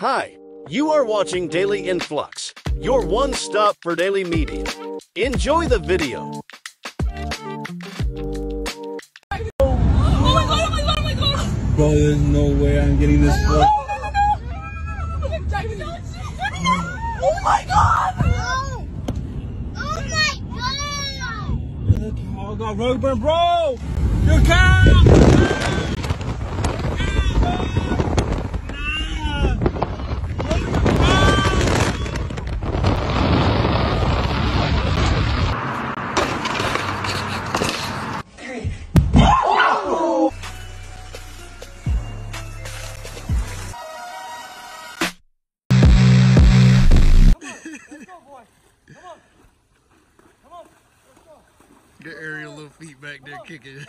Hi, you are watching Daily Influx, your one stop for daily media. Enjoy the video. Oh my god, oh my god, oh my god! Bro, there's no way I'm getting this No, fuck. no, no, no! I'm driving down the. Oh my god! Oh! Oh my god! Oh god, road burn, bro! Your Get Ariel little feet back there kicking.